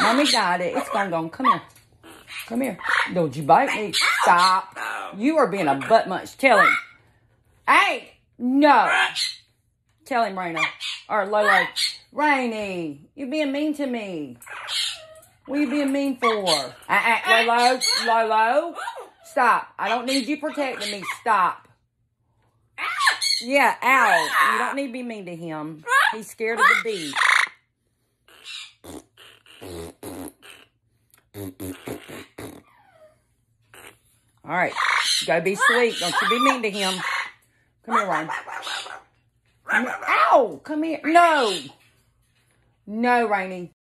Mommy got it. It's gone, gone. Come here. Come here. Don't you bite me. Stop. You are being a butt munch. Tell him. Hey, no. Tell him, Raina. Or Lolo. Rainy, you're being mean to me. What are you being mean for? Uh, uh, Lolo, Lolo, stop. I don't need you protecting me. Stop. Yeah, ow. You don't need to be mean to him. He's scared of the bee. All right. You gotta be sweet. Don't you be mean to him. Come here, Ryan. Ow! Come here. No! No, Rainy.